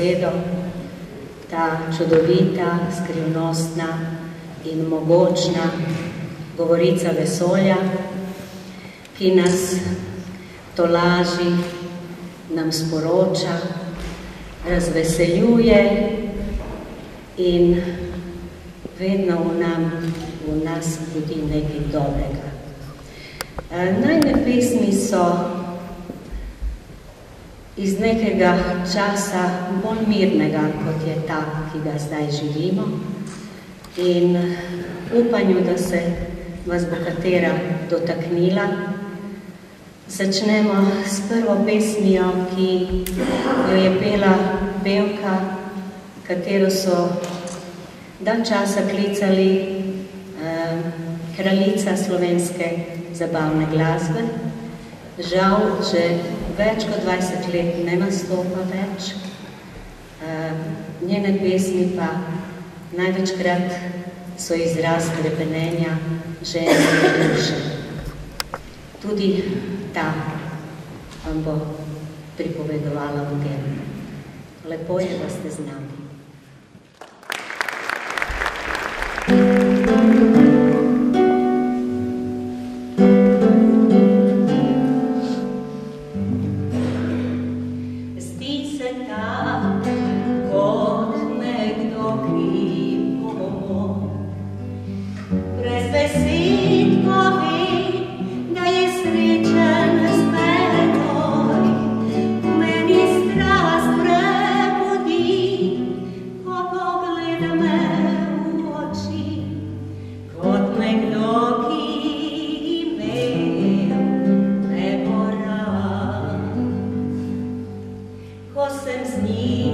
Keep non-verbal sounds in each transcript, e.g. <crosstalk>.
besedo, ta čudovita, skrivnostna in mogočna govorica vesolja, ki nas tolaži, nam sporoča, razveseljuje in vedno v, nam, v nas budi nekaj dobrega. Najne pesmi so iz nekega časa bolj mirnega, kot je ta, ki ga zdaj živimo. In upanju, da se vas bo katera dotaknila, začnemo s prvo pesmijo, ki jo je pela pevka, katero so dan časa klicali eh, kraljica slovenske zabavne glasbe. Žal, že več kot 20 let ne nastopa več. Njene pesmi pa največkrat so izraz krepenenja žene duše. Tudi ta vam bo pripovedovala o tem. Lepo je, da ste z nami. Sam's need.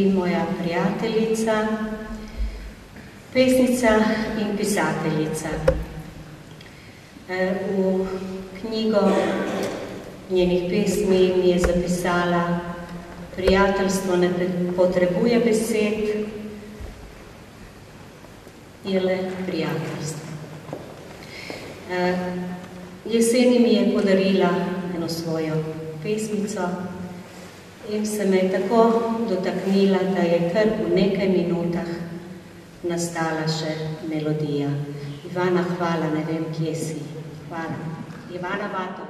Živi moja prijateljica, pesnica in pisateljica. E, v knjigo njenih pesmi mi je zapisala Prijateljstvo ne potrebuje besed, je le prijateljstvo. E, jeseni mi je podarila eno svojo pesmico, in se me je tako dotaknila, da je kar v nekaj minutah nastala še melodija. Ivana, hvala, ne vem, kje si. Hvala. Ivana Vatovec.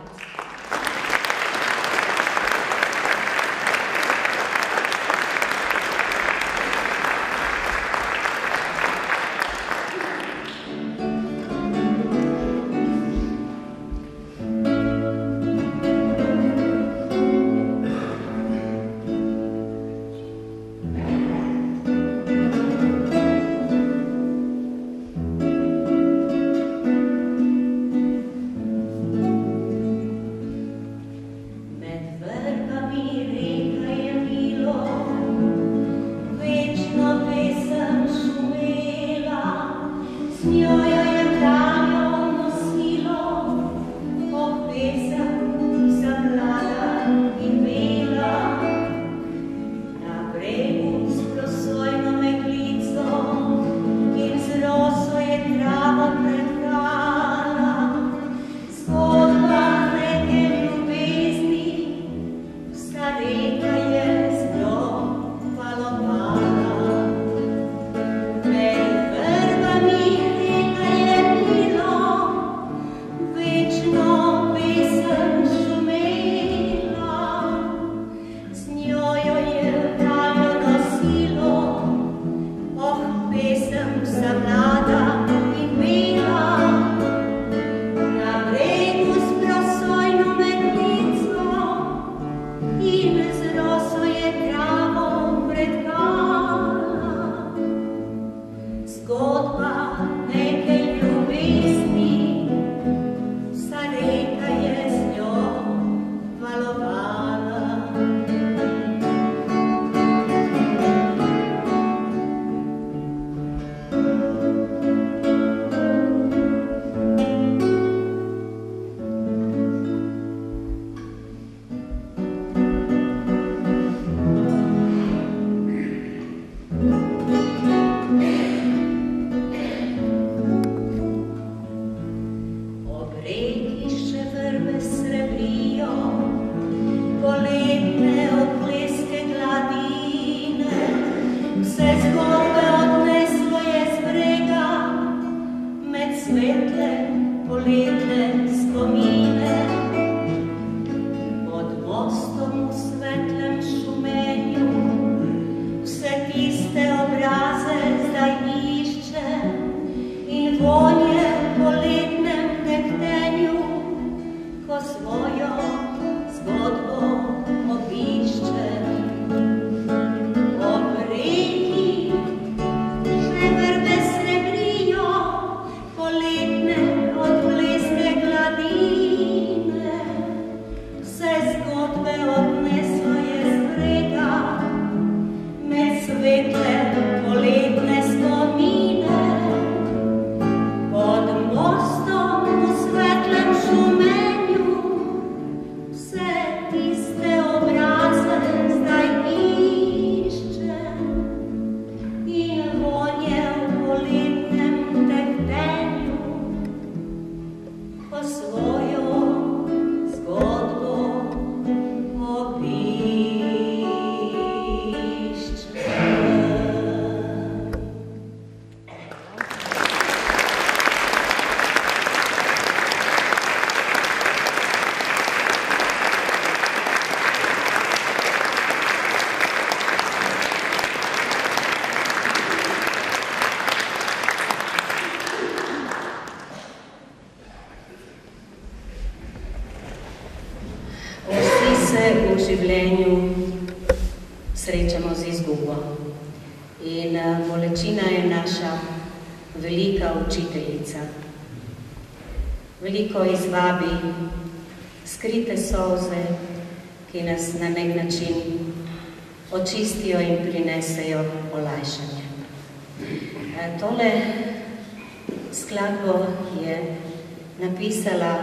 Napisala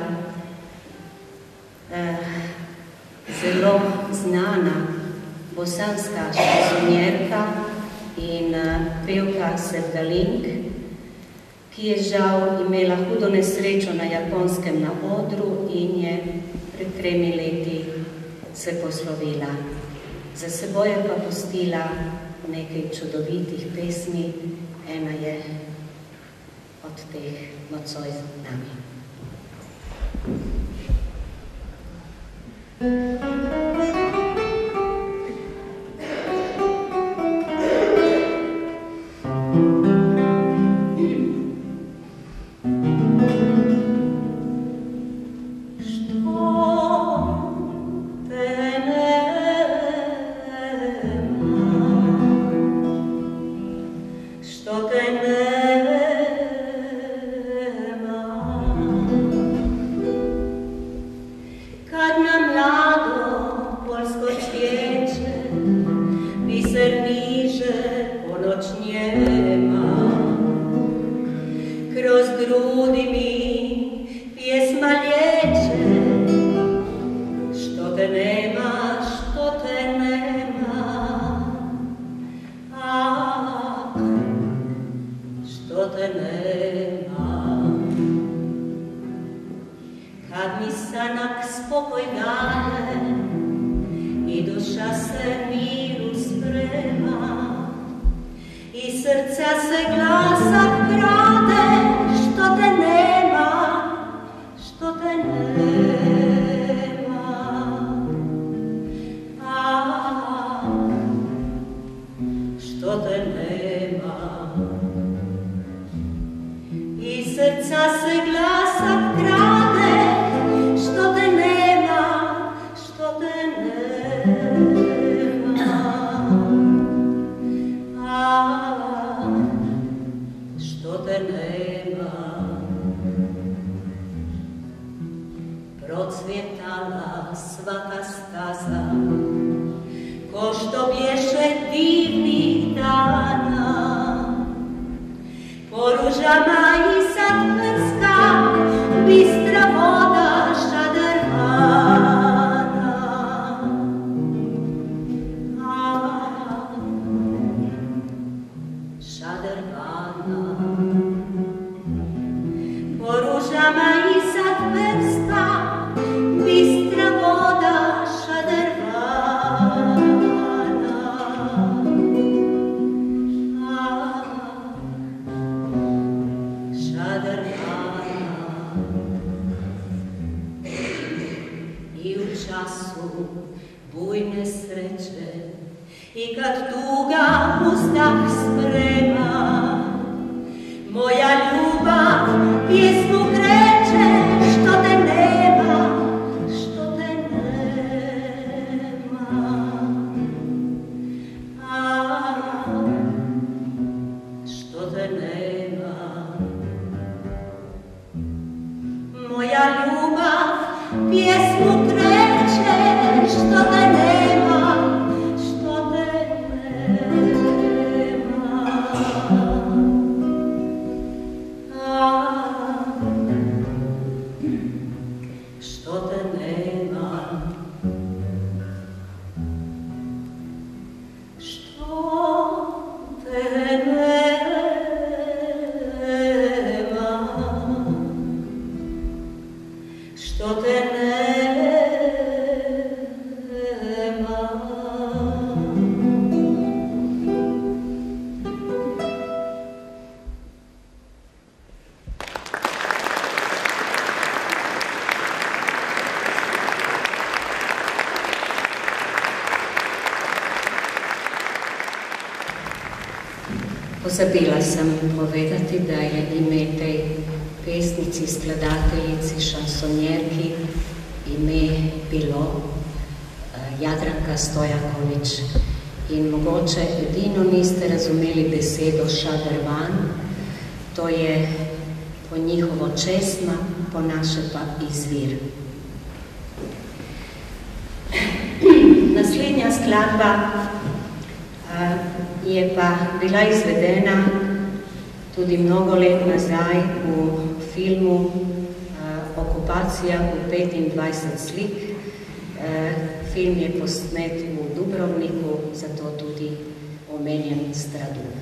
e, zelo znana bosanska šansonjerka in e, pevka Sevdalink, ki je žal imela hudo nesrečo na japonskem na odru in je pred tremi leti se poslovila. Za seboj je pa pustila nekaj čudovitih pesmi, ena je od teh nocoj z nami. Thank Pozabila sem povedati, da je ime tej pesnici, skladateljici, šansonjerki ime bilo uh, Jadranka Stojakovič. In mogoče edino niste razumeli besedo šadrvan, to je po njihovo česma, po naše pa izvir. <clears throat> Naslednja skladba je bila izvedena tudi mnogo let nazaj v filmu uh, Okupacija v 25 slik. Uh, film je posnet v Dubrovniku, zato tudi omenjen Straduna.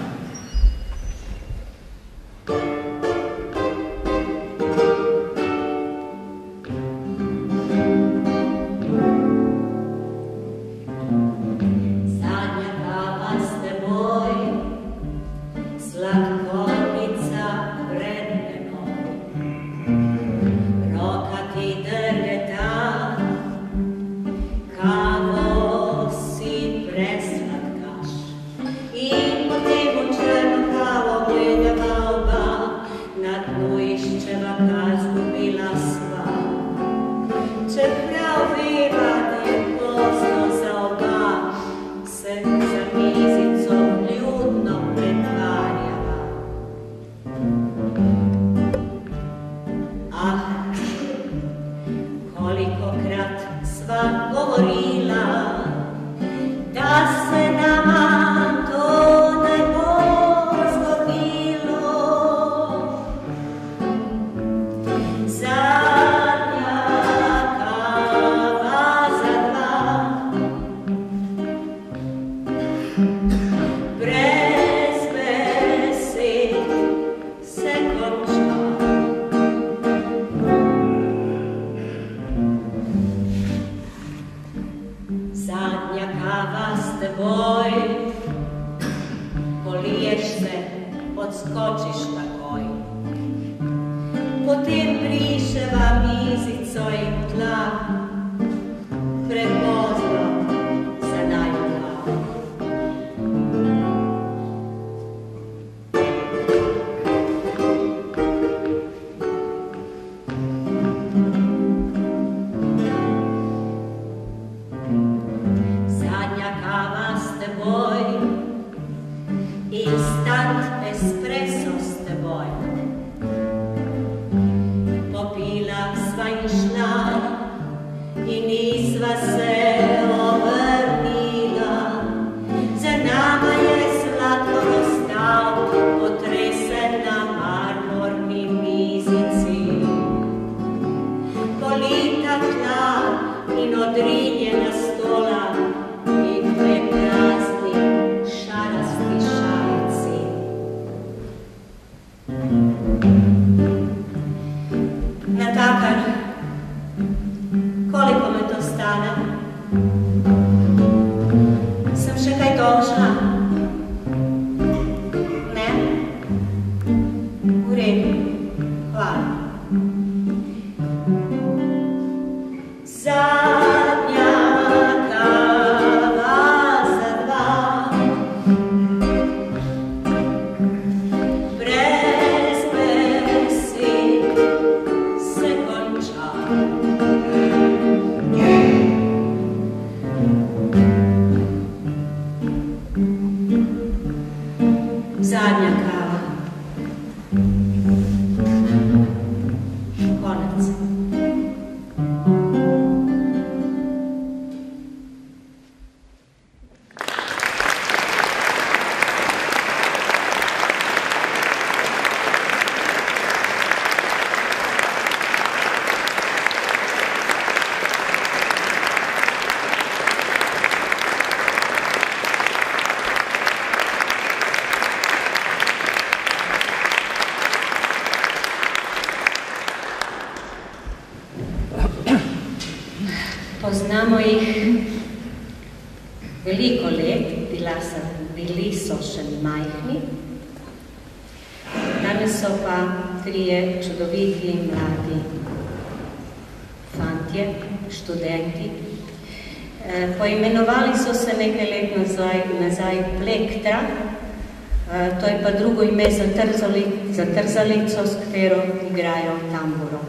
veselico, s katero igrajo tamboro.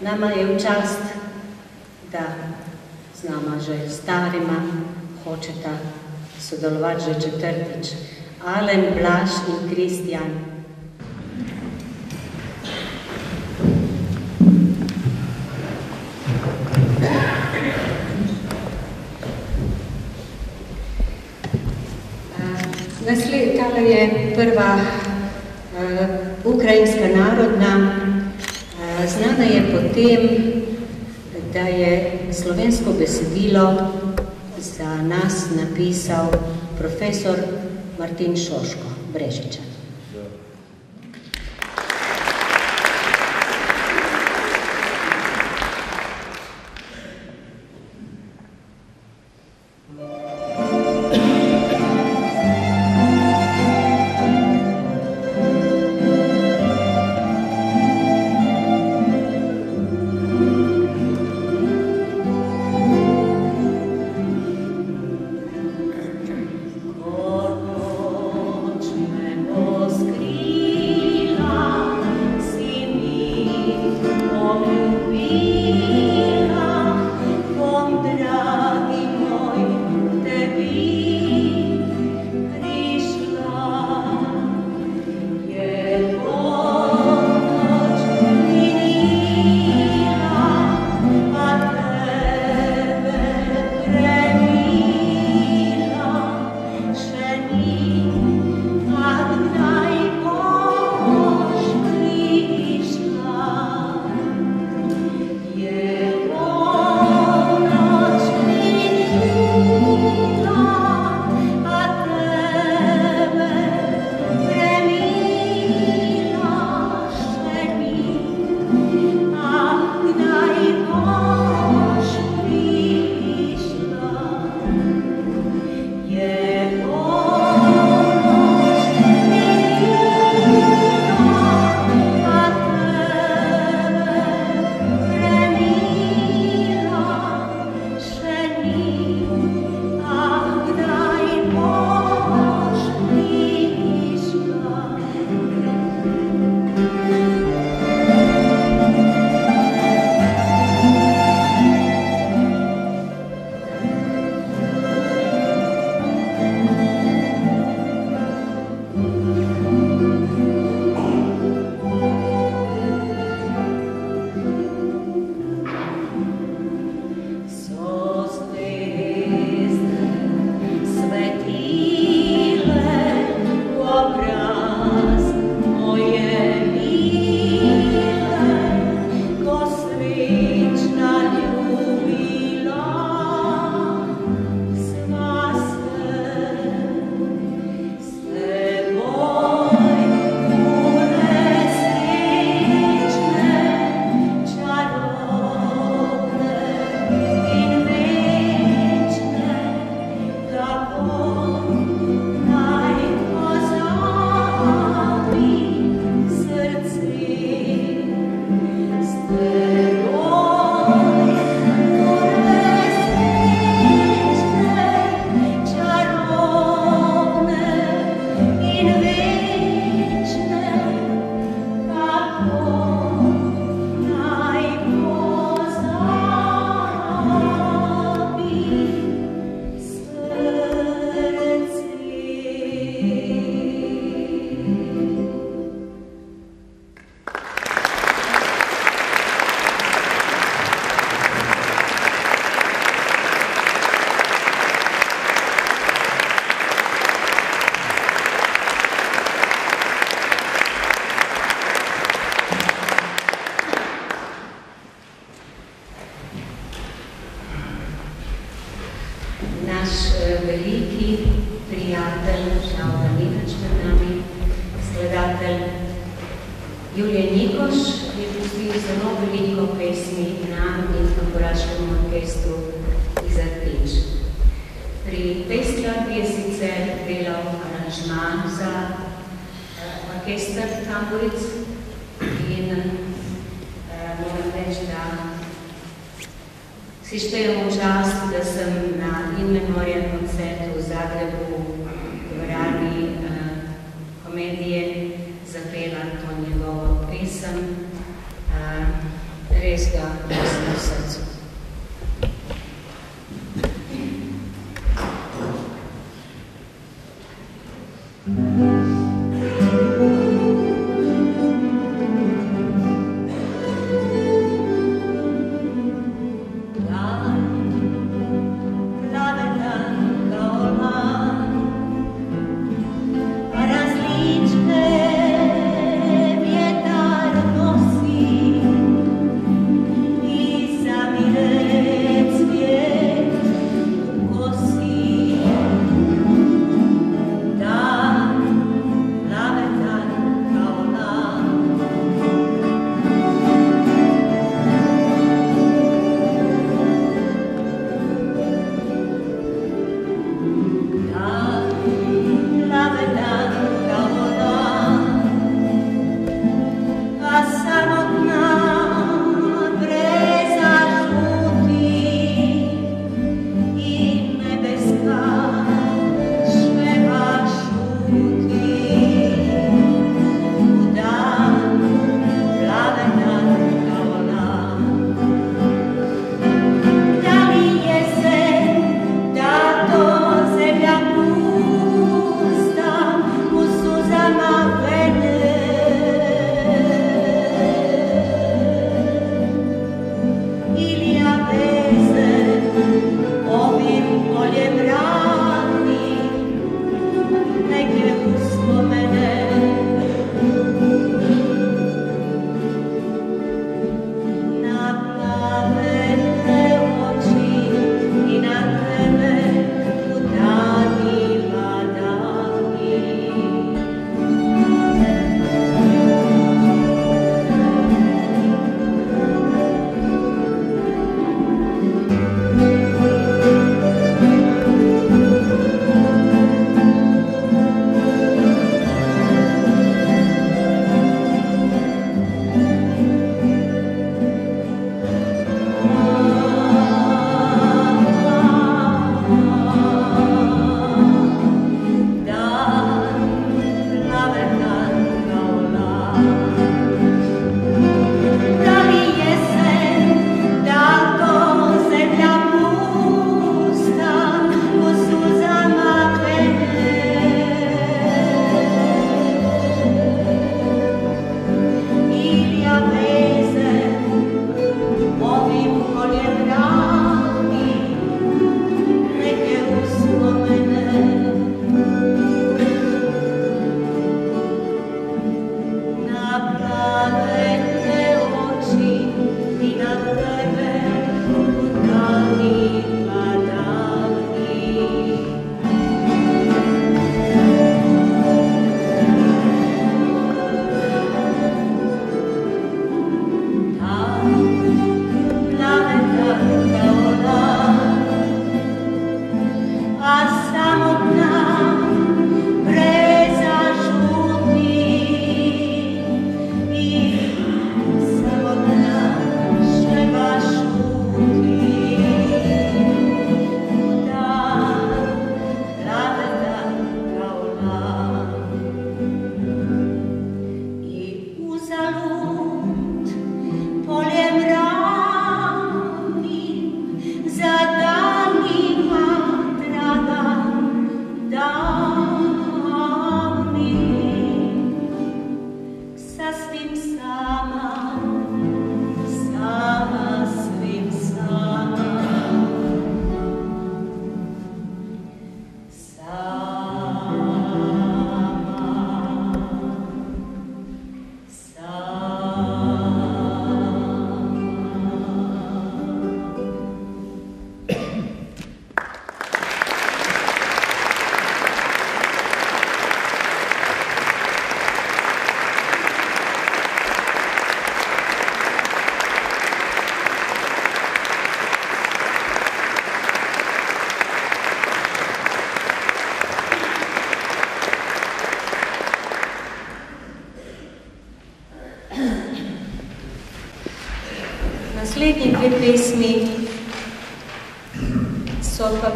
Nama je v čast, da z nama že starima hočeta sodelovati že četrt Martin Šoško, Brežiča.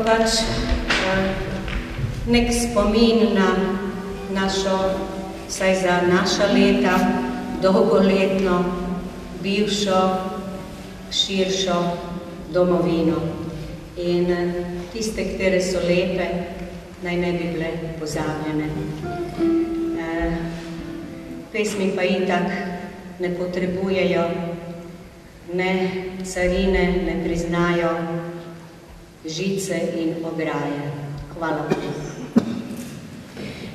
Pač nek spomin na našo, saj za naša leta, dolgoletno, bivšo, širšo domovino. In uh, tiste, katere so lepe, naj ne bi bile pozabljene. Uh, pesmi pa itak ne potrebujejo ne carine, ne priznajo žice in ograje. Hvala Bogu.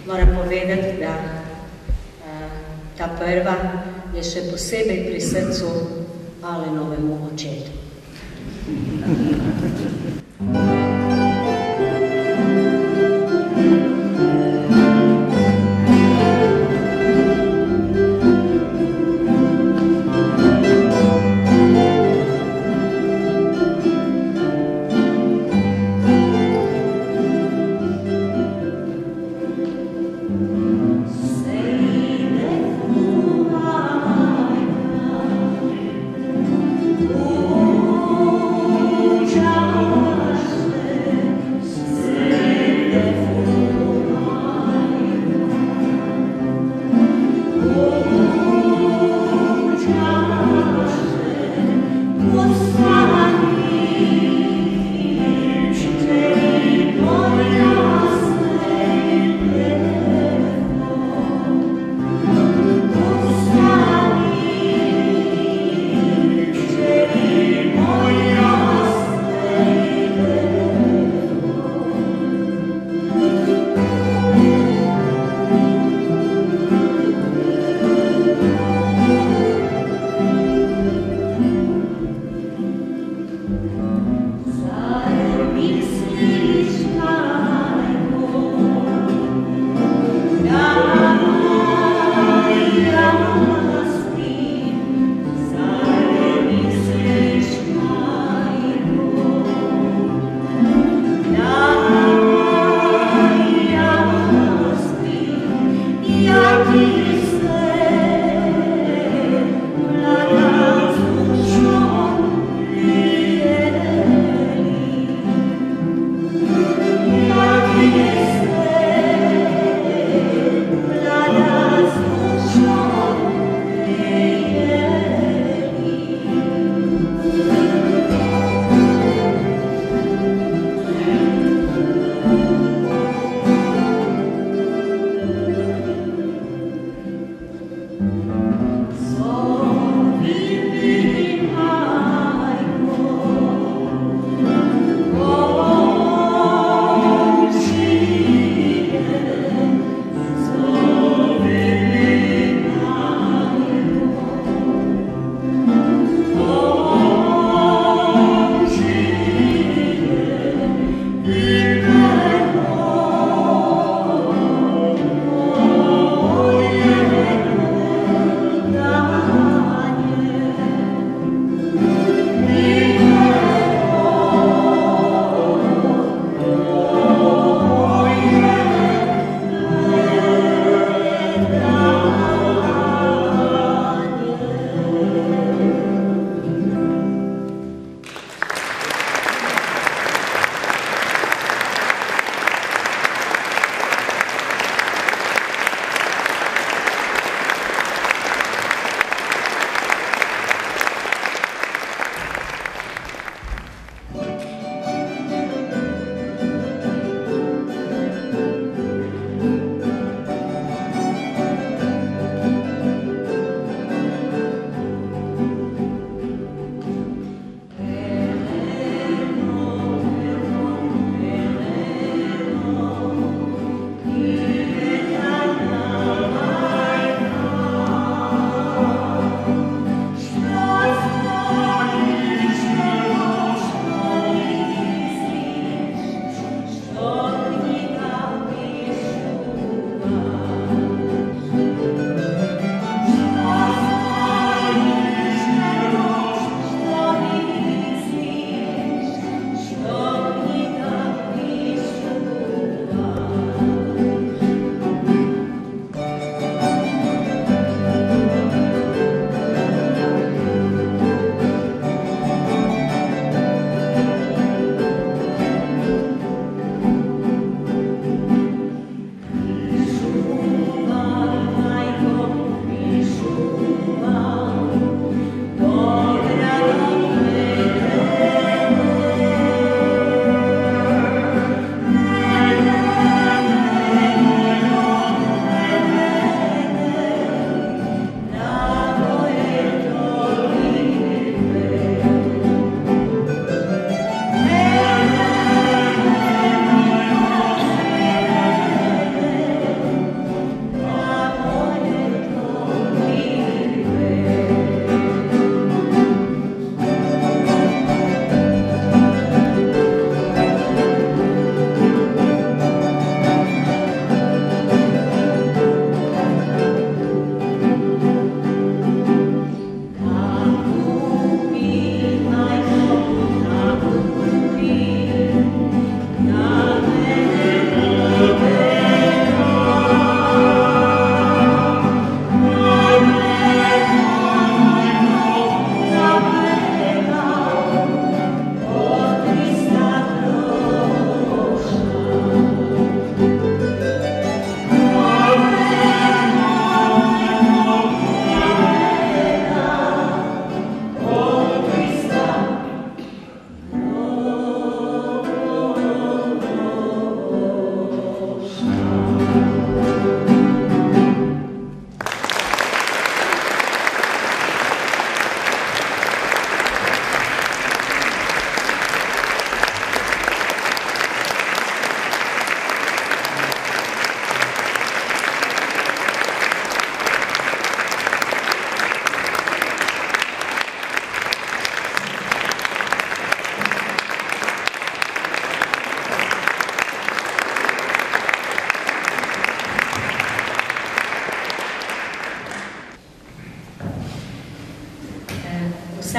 Moram povedati, da uh, ta prva je še posebej pri srcu Alenovemu očetu.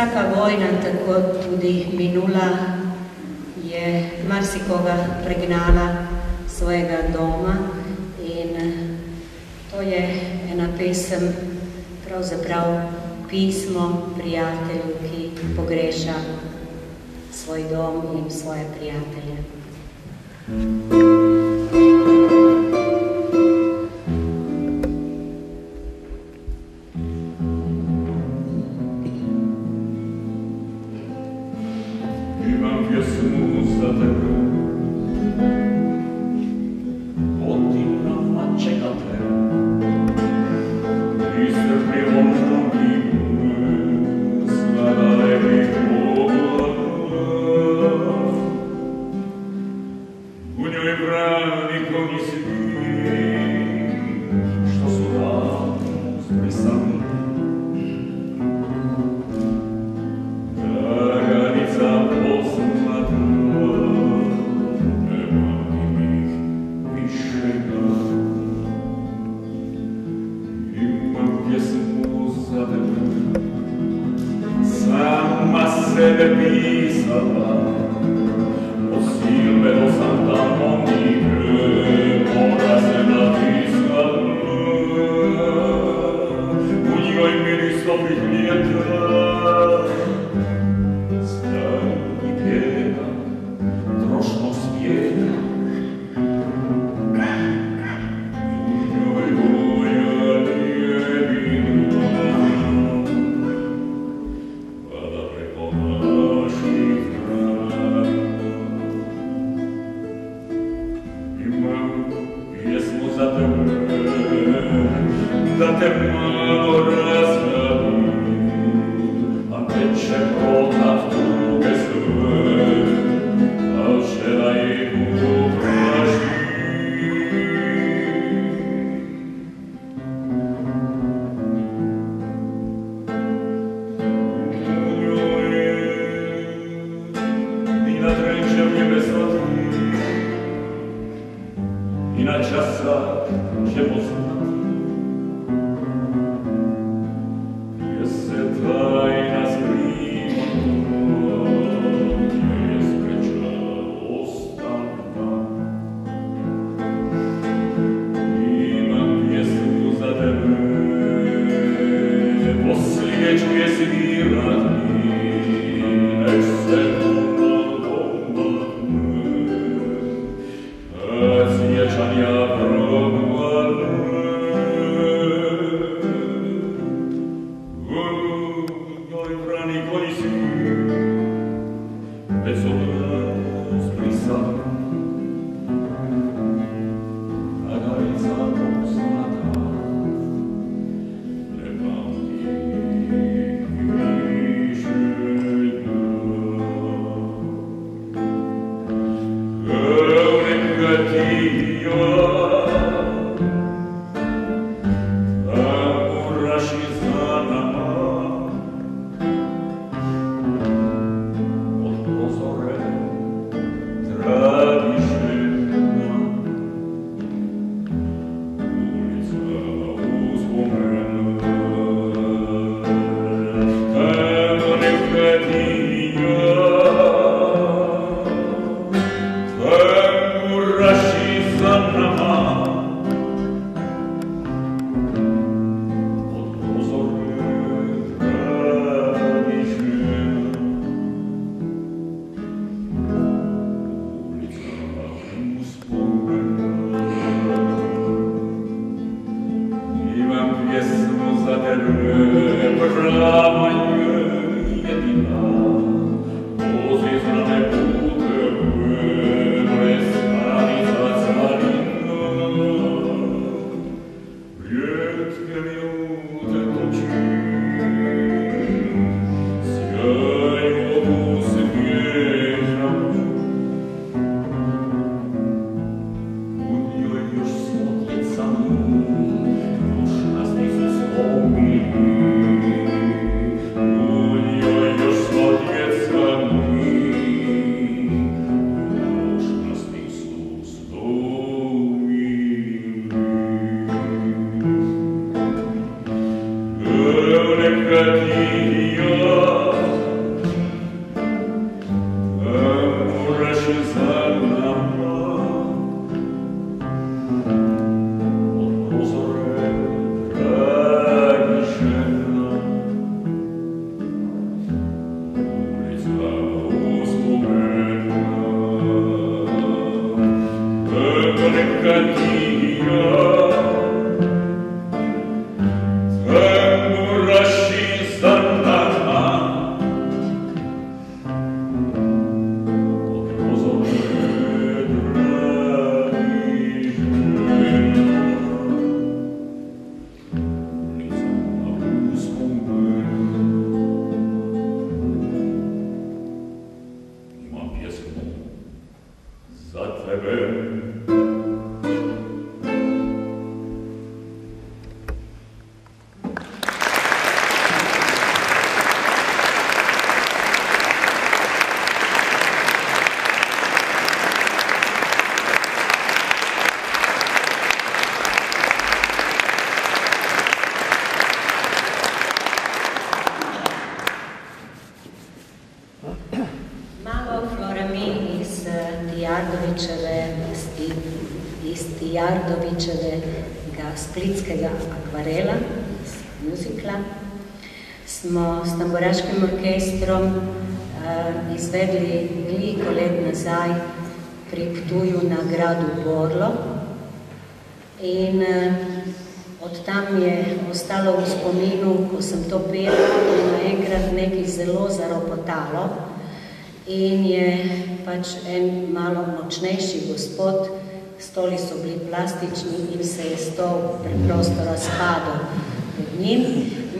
Vsaka vojna, tako tudi minula, sebe pisala O silvero santa moniblu Mora se da tiskala U njoj mirisla prikljetala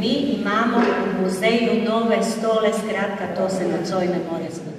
Mi imamo v muzeju nove stole, skratka, to se nocoj ne more zgoditi.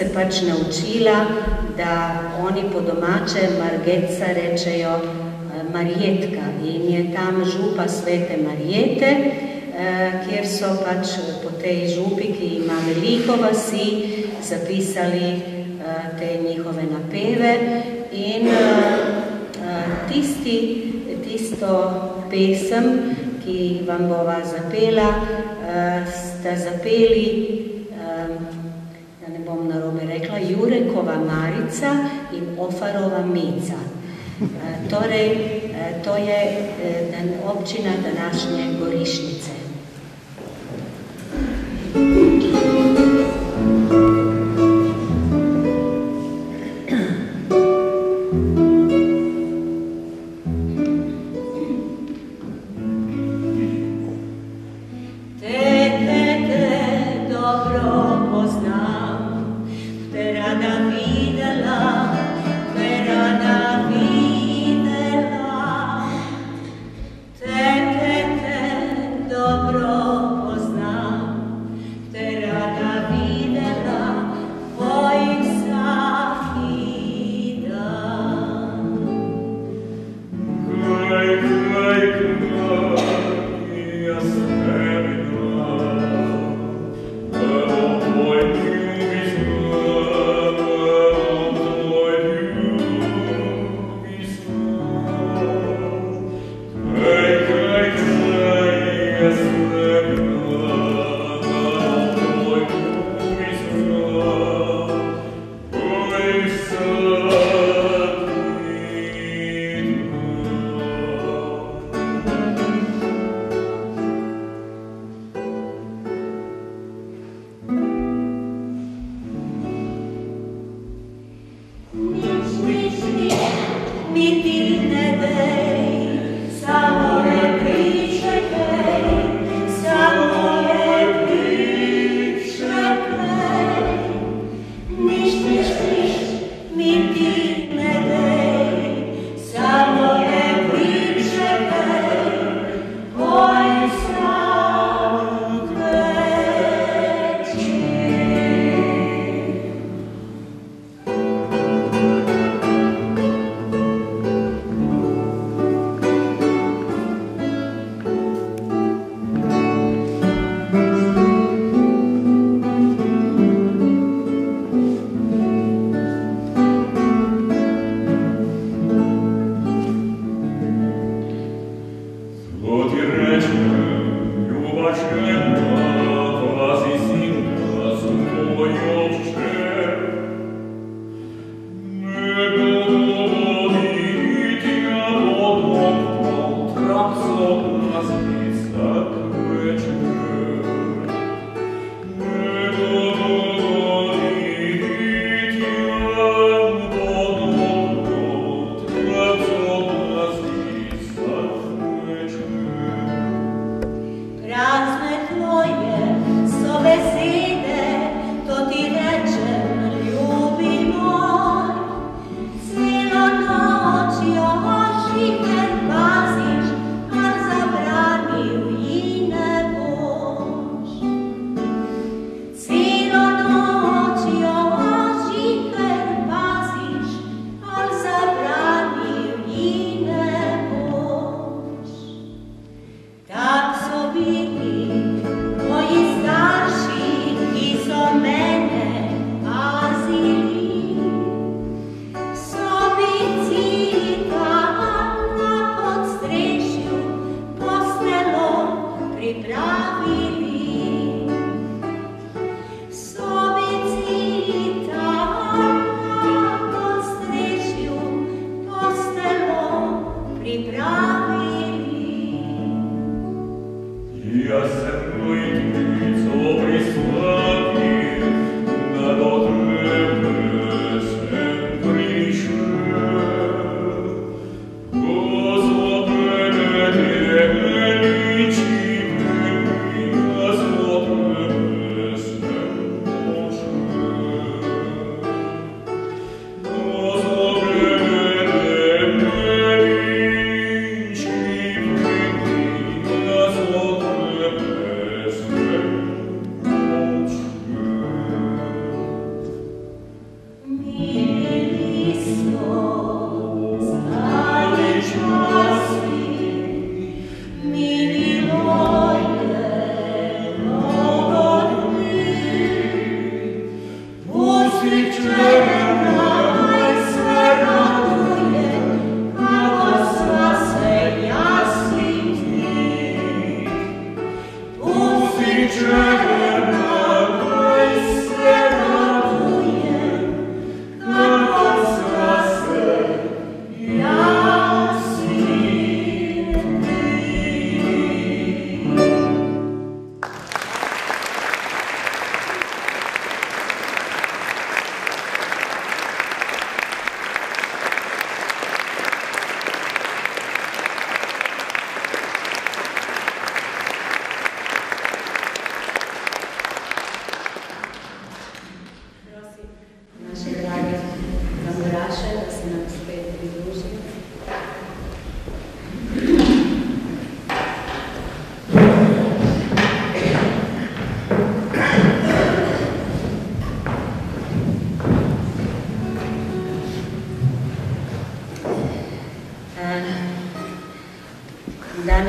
Se pač naučila, da oni po domače Margetca rečejo Marjetka. In je tam župa svete Marjete, kjer so pač po tej župi, ki ima veliko vasi, zapisali te njihove napeve. In tisti, tisto pesem, ki vam bova zapela, sta zapeli bom narobe rekla, Jurekova Marica in Ofarova Mica. E, torej, e, to je e, občina današnje Gorišnice.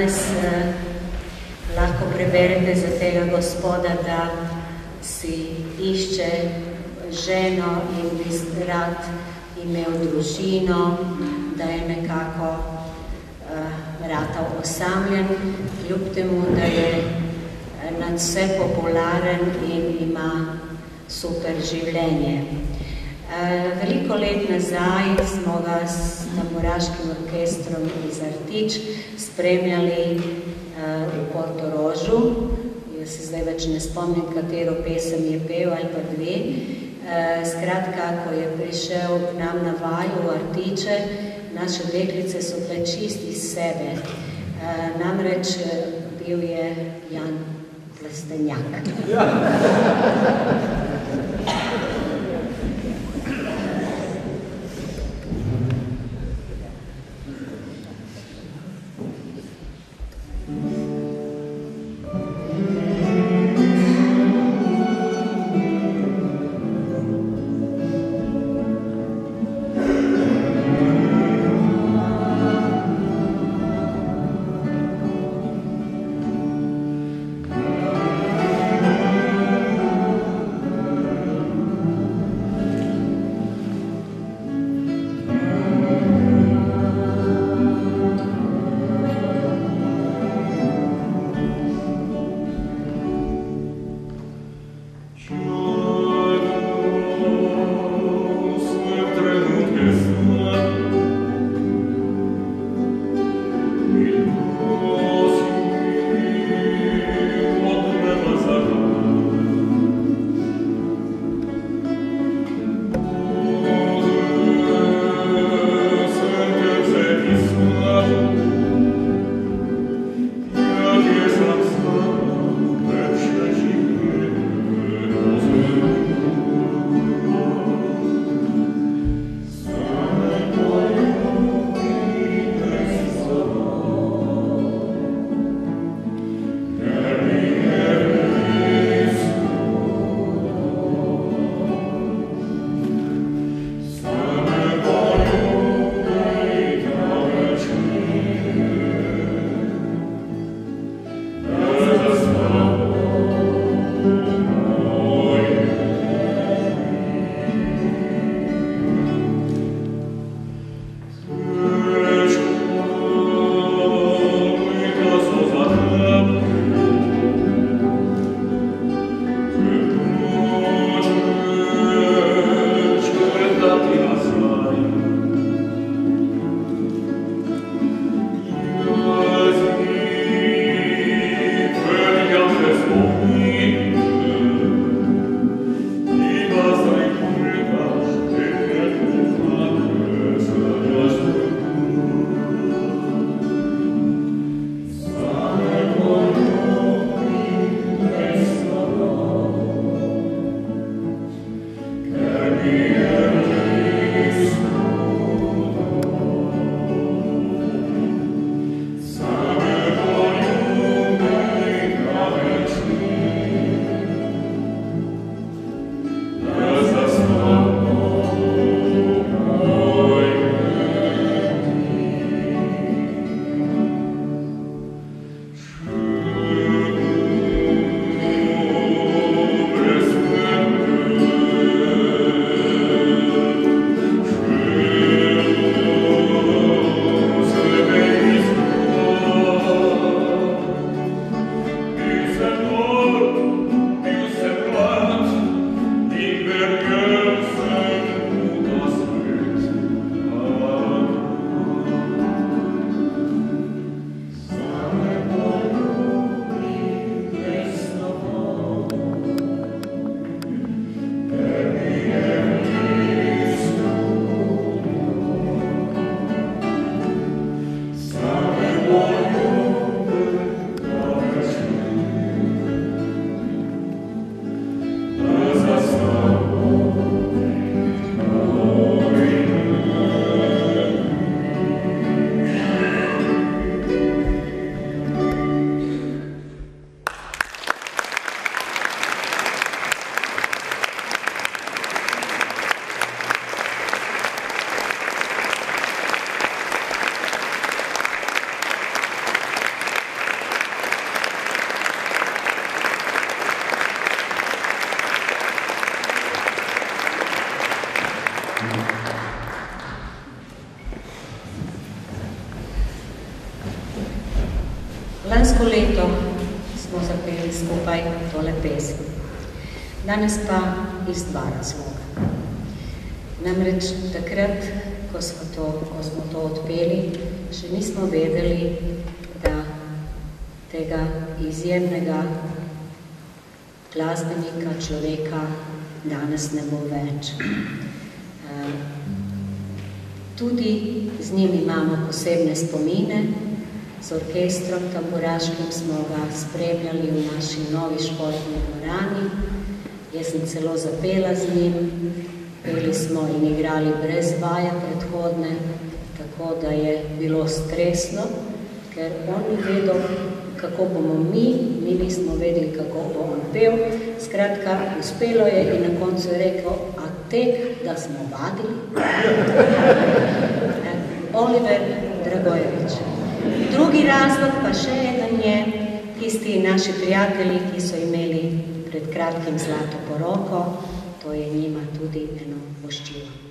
danes eh, lahko preberete za tega gospoda, da si išče ženo in bi rad imel družino, da je nekako eh, ratal osamljen, kljub temu, da je eh, nad vse popularen in ima super življenje. Eh, veliko let nazaj smo ga s tamburaškim orkestrom iz Artič spremljali eh, v Portorožu. Jaz se zdaj več ne spomnim, katero pesem je pel ali pa dve. Eh, skratka, ko je prišel k nam na vaju v Artiče, naše deklice so bile čist iz sebe. Namreč bil je Jan Plastenjak. Ja. Skupaj tole pesem. Danes pa iz dva razloga. Namreč takrat, ko smo to, ko smo to odpeli, še nismo vedeli, da tega izjemnega glasbenika, človeka danes ne bo več. Tudi z njim imamo posebne spomine. Z orkestrom tamburaškim smo ga spremljali v naši novi športni dvorani. Jaz sem celo zapela z njim. Peli smo in igrali brez vaja predhodne, tako da je bilo stresno, ker on ni vedel, kako bomo mi, mi nismo vedeli, kako bo on pel. Skratka, uspelo je in na koncu je rekel, a tek, da smo vadili. <laughs> Oliver Dragojevič. Drugi razlog pa še eden je, tisti naši prijatelji, ki so imeli pred kratkim zlato poroko, to je njima tudi eno voščilo.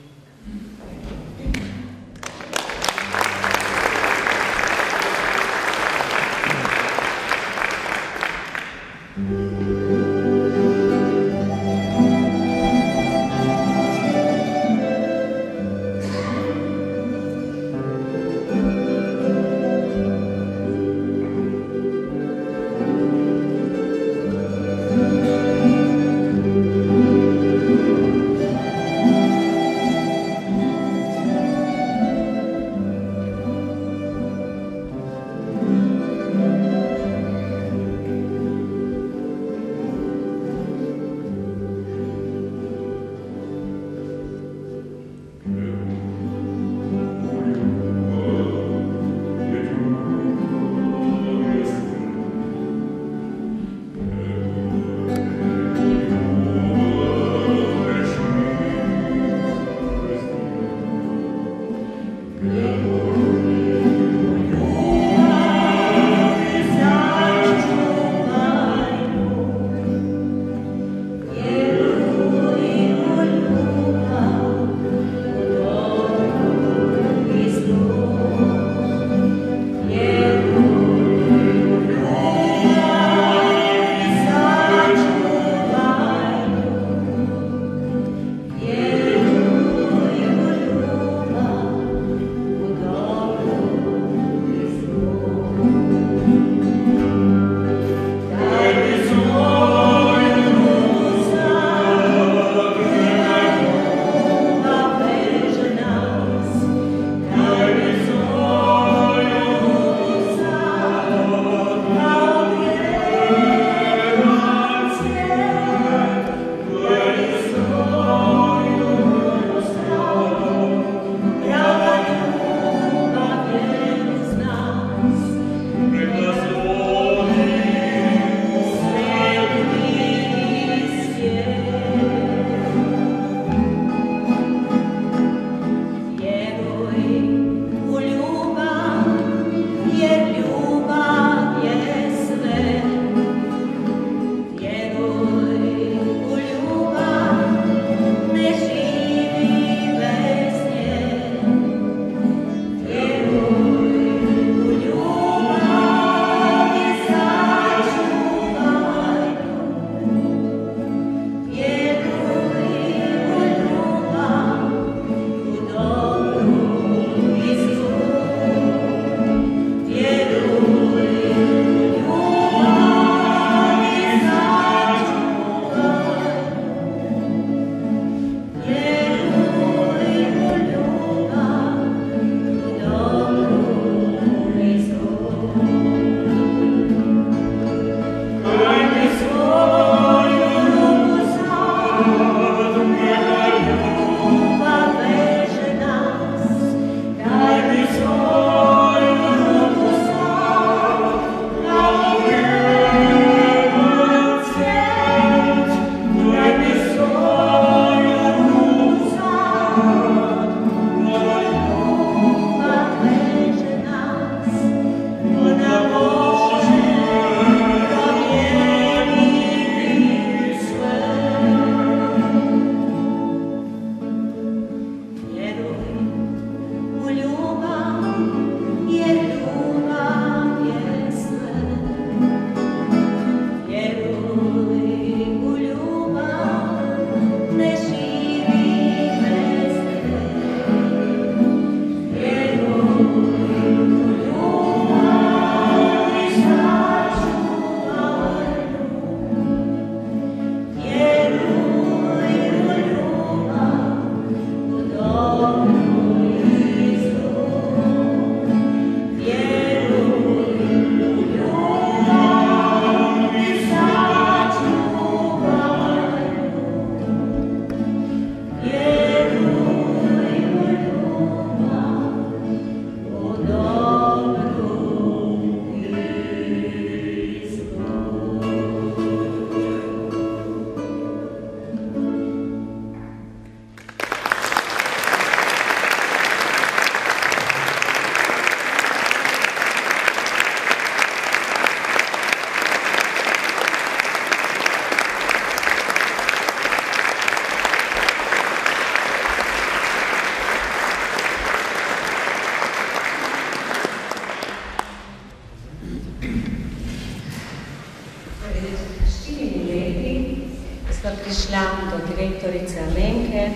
Sva prišla do direktorice Alenke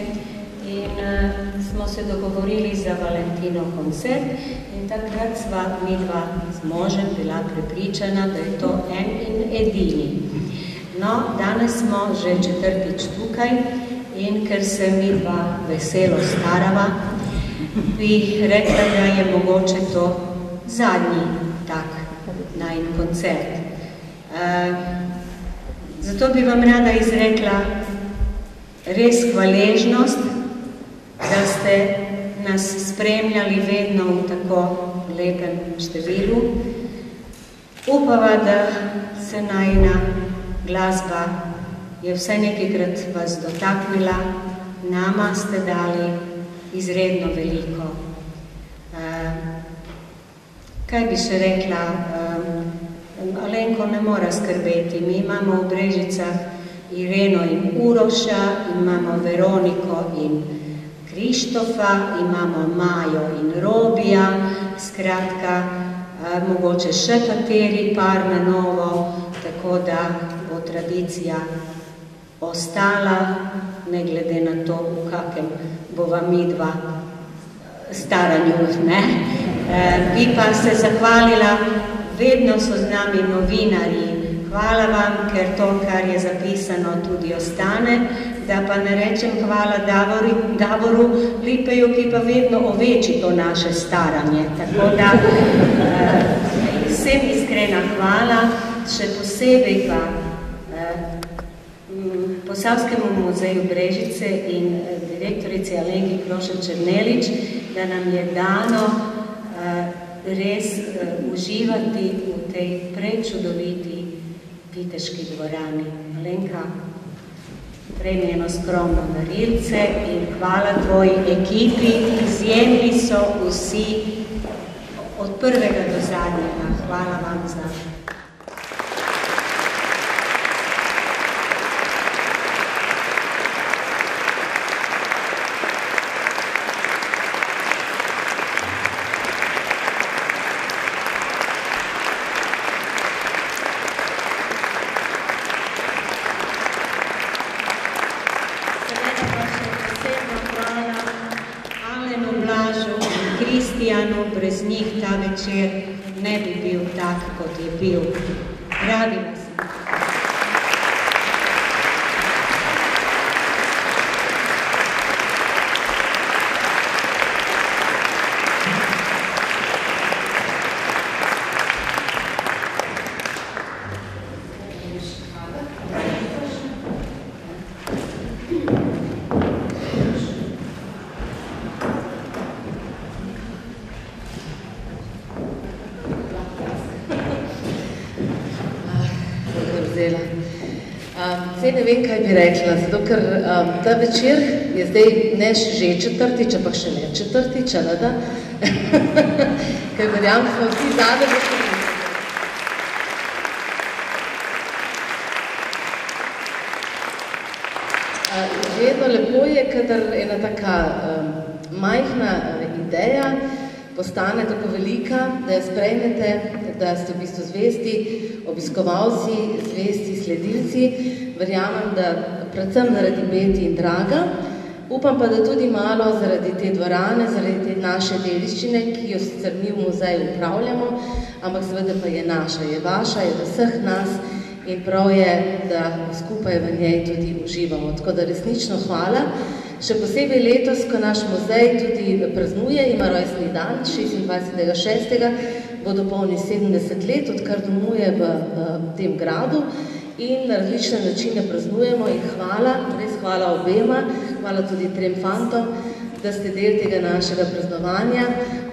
in uh, smo se dogovorili za Valentino koncert in takrat sva mi dva z možem bila prepričana, da je to en in edini. No, danes smo že četrtič tukaj in ker se mi dva veselo starava, bi rekla, da je mogoče to zadnji tak najn koncert. Uh, Zato bi vam rada izrekla res hvaležnost, da ste nas spremljali vedno v tako lepem številu. Upava, da se najna glasba je vse nekajkrat vas dotaknila, nama ste dali izredno veliko. Kaj bi še rekla? Alenko ne mora skrbeti. Mi imamo v Brežicah Ireno in Uroša, imamo Veroniko in Krištofa, imamo Majo in Robija, skratka, mogoče še kateri par na novo, tako da bo tradicija ostala, ne glede na to, v kakem bova midva staranju. Ne? E, bi pa se zahvalila vedno so z nami novinarji. Hvala vam, ker to, kar je zapisano, tudi ostane. Da pa ne rečem hvala Davori, Davoru Lipeju, ki pa vedno oveči to naše staranje. Tako da eh, vsem iskrena hvala, še posebej pa eh, Posavskemu muzeju Brežice in eh, direktorici Alenki Krošen-Černelič, da nam je dano res uh, uživati v tej prečudoviti viteški dvorani. Alenka, prejmi eno skromno darilce in hvala tvoji ekipi. Izjemni so vsi od prvega do zadnjega. Hvala vam za ne vem, kaj bi rekla, zato ker um, ta večer je zdaj ne že četrtič, ampak še ne četrtič, ali da? <laughs> ker verjam, smo vsi zade v Vedno lepo je, kadar ena taka um, majhna ideja postane tako velika, da jo sprejmete, da ste v bistvu zvesti, obiskovalci, zvesti, sledilci, verjamem, da predvsem zaradi Beti in Draga, upam pa, da tudi malo zaradi te dvorane, zaradi te naše deliščine, ki jo sicer mi v muzeju upravljamo, ampak seveda pa je naša, je vaša, je vseh nas in prav je, da skupaj v njej tudi uživamo. Tako da resnično hvala. Še posebej letos, ko naš muzej tudi praznuje, ima rojstni dan, 26.6. bo dopolni 70 let, odkar domuje v, v tem gradu in na različne načine praznujemo in hvala, res hvala obema, hvala tudi trem fantom, da ste del tega našega praznovanja,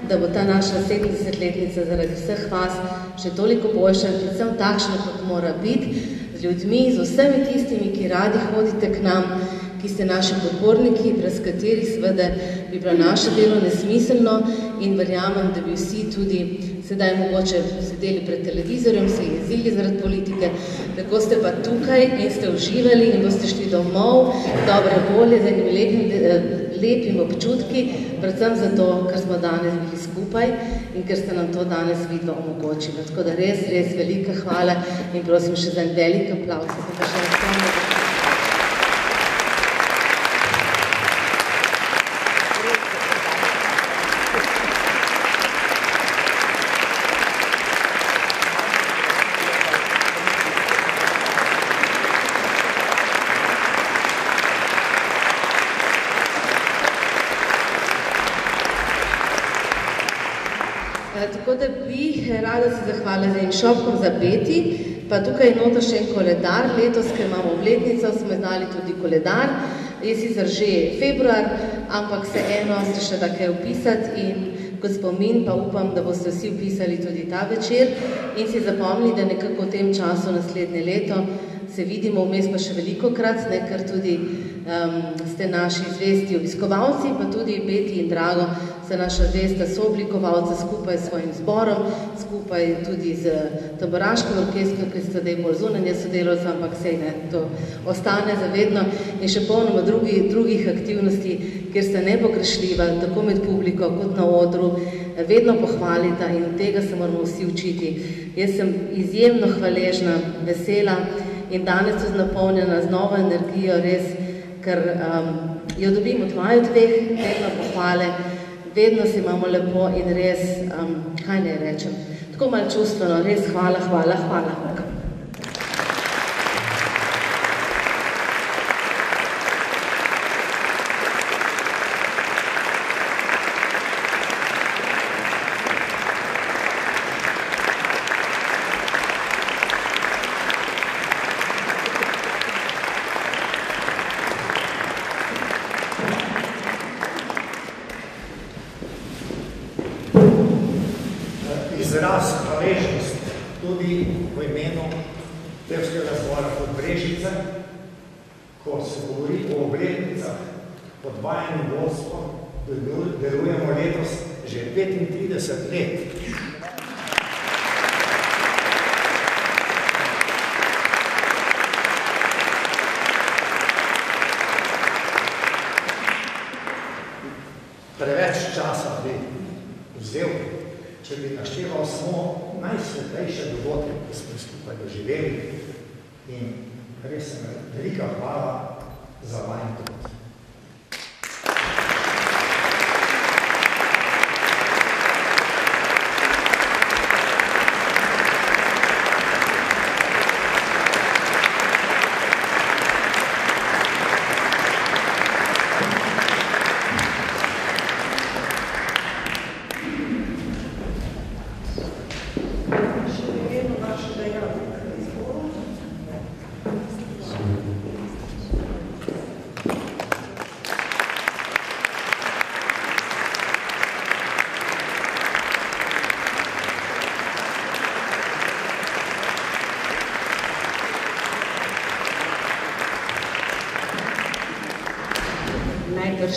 da bo ta naša 70-letnica zaradi vseh vas še toliko boljša in predvsem takšna, kot mora biti, z ljudmi, z vsemi tistimi, ki radi hodite k nam, ki ste naši podporniki, brez katerih seveda bi bilo naše delo nesmiselno in verjamem, da bi vsi tudi sedaj mogoče sedeli pred televizorjem, se jezili zaradi politike, tako ste pa tukaj in ste uživali in boste šli domov, dobre volje, z enim lepim, lepim občutki, predvsem zato, ker smo danes bili skupaj. in ker ste nam to danes vidno omogočili. Tako da res, res velika hvala in prosim še za en velik aplauz. Pa še na zahvala za in šopkom za peti, pa tukaj nota še en koledar, letos, ker imamo obletnico, smo znali tudi koledar, je sicer že februar, ampak se eno ste še takaj upisati in kot spomin pa upam, da boste vsi upisali tudi ta večer. In si zapomnili, da nekako v tem času naslednje leto se vidimo, vmes pa še veliko krat, ne, ker tudi um, ste naši zvesti obiskovalci, pa tudi Beti in Drago sta naša zvesta sooblikovalca skupaj s svojim zborom, skupaj tudi z taboraškim orkestrom, ki sta zdaj bolj zunanje sodelovca, ampak sej ne, to ostane zavedno in še polnoma drugi, drugih aktivnosti, kjer sta nepogrešljiva, tako med publiko kot na odru, vedno pohvalita in tega se moramo vsi učiti. Jaz sem izjemno hvaležna, vesela in danes tudi napolnjena z novo energijo, res, ker um, jo dobim od vaju dveh, vedno pohvale, vedno si imamo lepo in res, um, kaj ne rečem, tako malo čustveno, res hvala, hvala, hvala.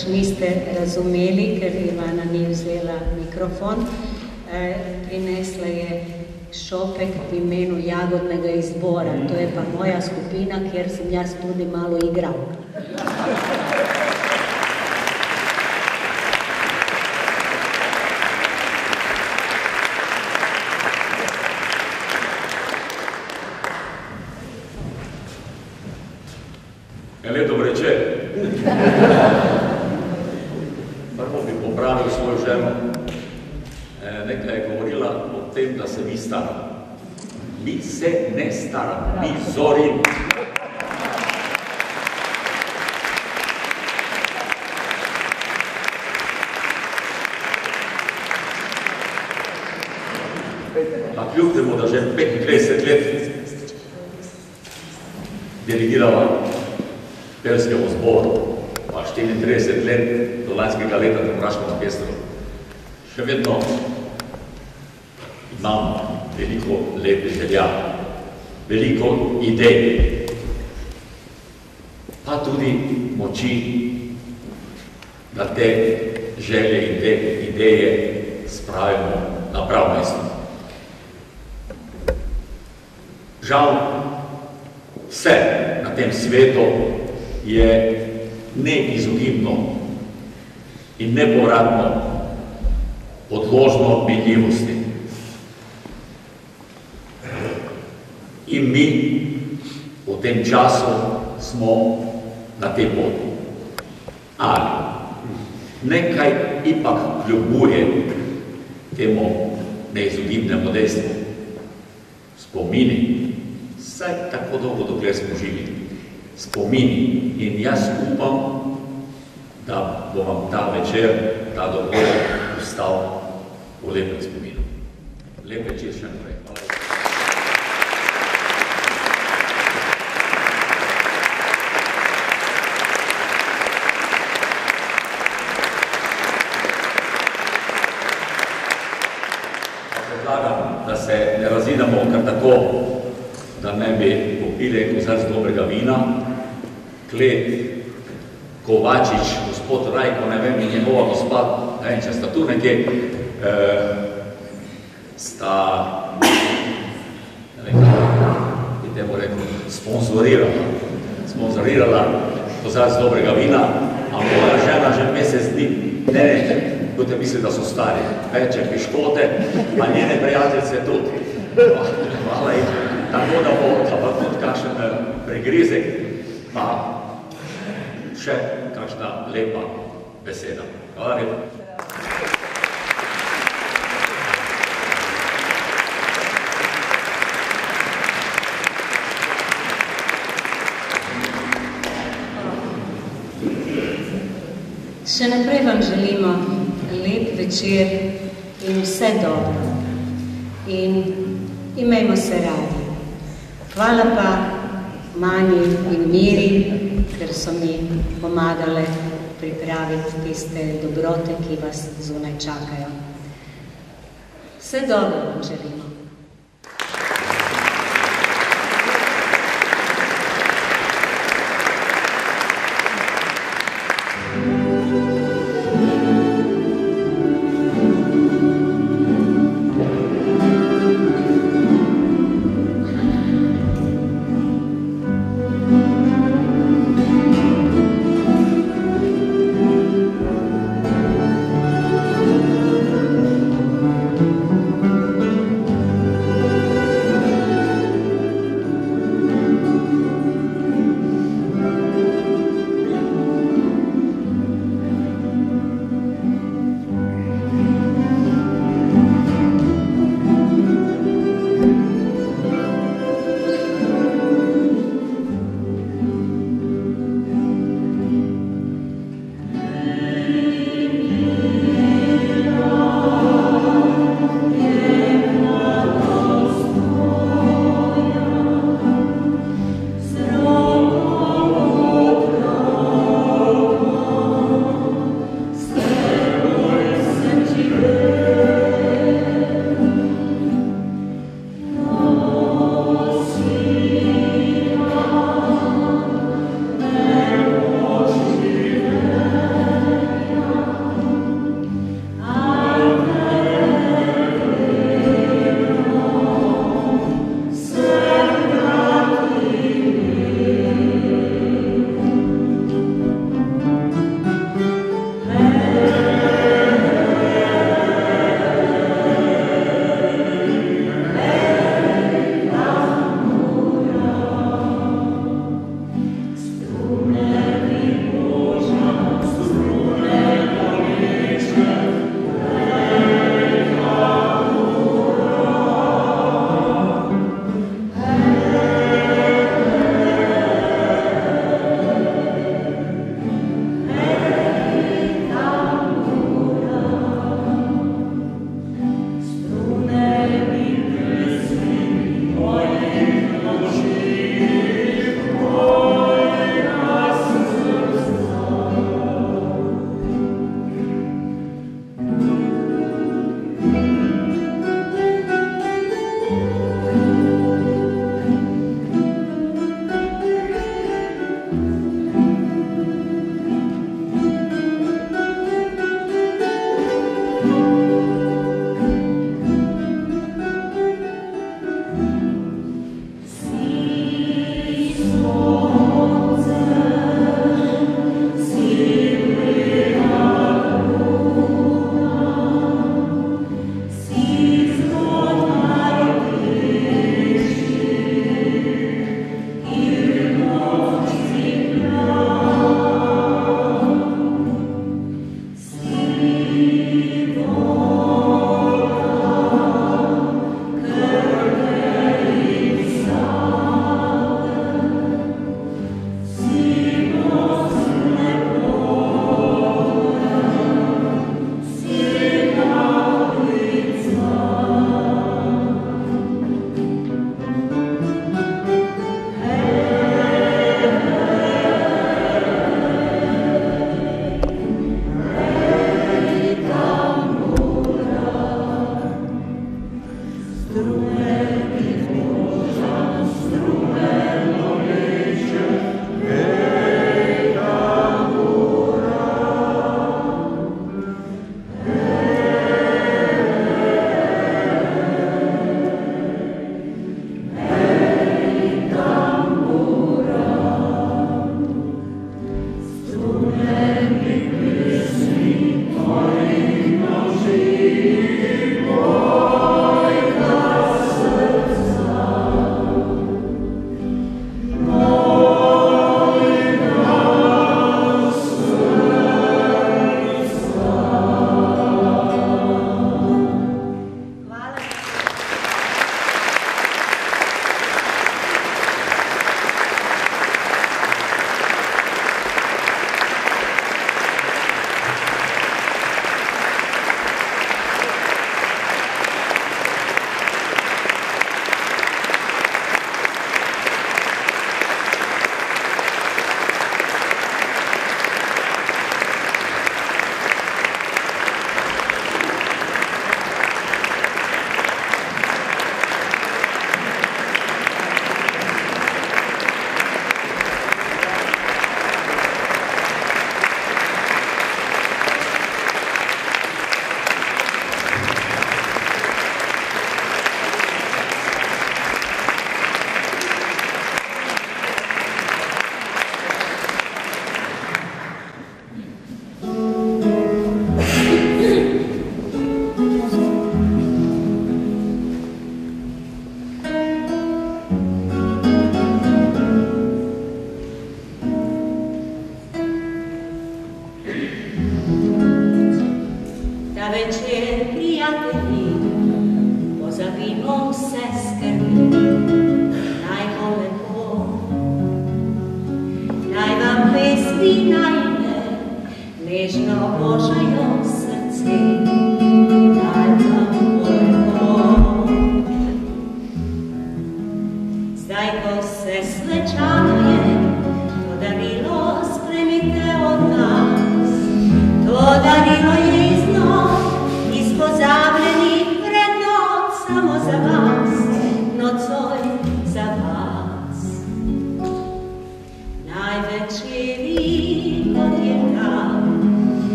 Najbrž niste razumeli, ker Ivana ni vzela mikrofon. E, prinesla je šopek v imenu jagodnega izbora. To je pa moja skupina, kjer sem jaz tudi malo igral. Še naprej vam želimo lep večer in vse dobro. In imejmo se radi. Hvala pa Manji in Miri, ker so mi pomagale pripraviti tiste dobrote, ki vas zunaj čakajo. Vse dobro vam želimo.